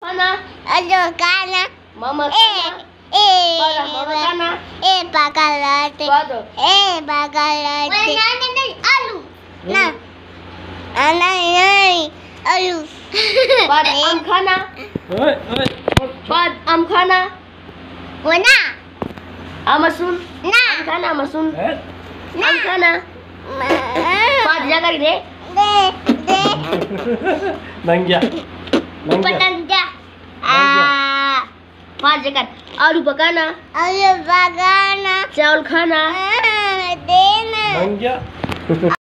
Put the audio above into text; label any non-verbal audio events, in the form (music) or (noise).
Mama. Ayo, cana. Mama, cana. Eh, Para, mama, cana. Eh, bacalhau. Quatro. Eh, bacalhau. Bueno, alu. Na. Ana, ana, alu. Bad, am cana. Oi, oi. Bad, am cana. Wana. Amasun. Na. Am cana, amasun. Na. Am cana. Bad, jaga de. De, de. Nangya. Nangya. Patangya. आवाज़ देकर आलू पकाना। आलू पकाना। चावल खाना। हाँ, देना। (laughs)